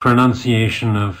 pronunciation of.